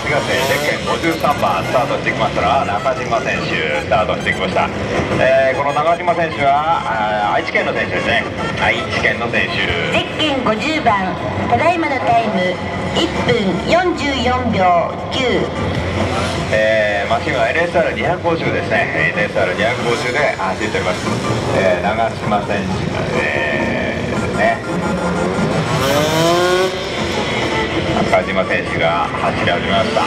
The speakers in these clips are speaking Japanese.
滋賀県ゼッケン53番スタートしてきましたら中島選手スタートしてきました、えー、この中島選手は愛知県の選手ですね。愛知県の選手。ゼッケン50番ただいまのタイム1分44秒9えー、マシンは LSR250 ですね。LSR250 で走っております、えー、長島選手、えー島選手が走り始めました。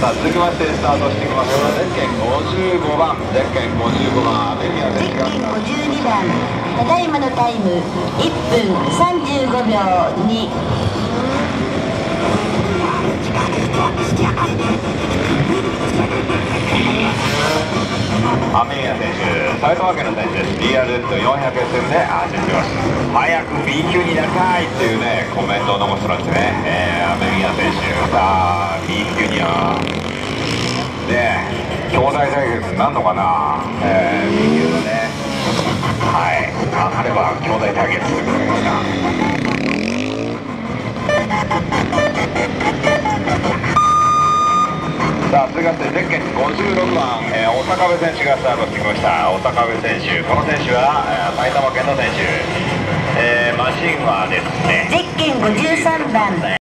さあ続きましてスタートしていきます。ゼッケン55番。ゼッケン55番。アメリアゼッケン52番。ただいまのタイム1分35秒2アメリア選手埼玉県の選手です BRZ400SM で走ってます早く B 級になりたいっていうねコメントを残してますね、えーアメリア選手さあ B 級にはね兄弟対決になるのかな、えー B 級のねはい。ああれば兄弟対決ということですか続きましてゼッケン56番、えー、大阪部選手がスタートしてきました。大阪部選手この選手は、えー埼玉県の選手、えーマシンはですねゼッケン53番。